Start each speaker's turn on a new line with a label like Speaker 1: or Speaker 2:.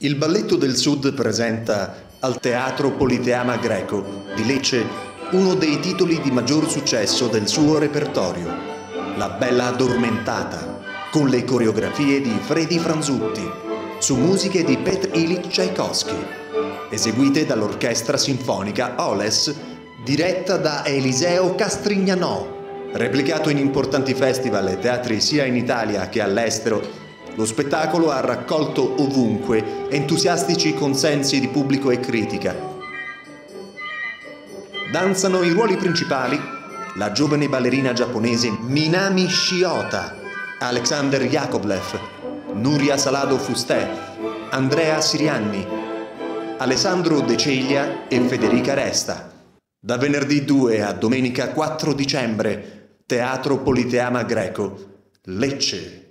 Speaker 1: Il Balletto del Sud presenta al Teatro Politeama Greco di Lecce uno dei titoli di maggior successo del suo repertorio, La Bella Addormentata, con le coreografie di Freddy Franzutti, su musiche di Petr Ilich Tchaikovsky, eseguite dall'Orchestra Sinfonica Oles, diretta da Eliseo Castrignanò, replicato in importanti festival e teatri sia in Italia che all'estero lo spettacolo ha raccolto ovunque entusiastici consensi di pubblico e critica. Danzano i ruoli principali la giovane ballerina giapponese Minami Shiota, Alexander Yakovlev, Nuria Salado Fustè, Andrea Sirianni, Alessandro De Ceglia e Federica Resta. Da venerdì 2 a domenica 4 dicembre, Teatro Politeama Greco, Lecce.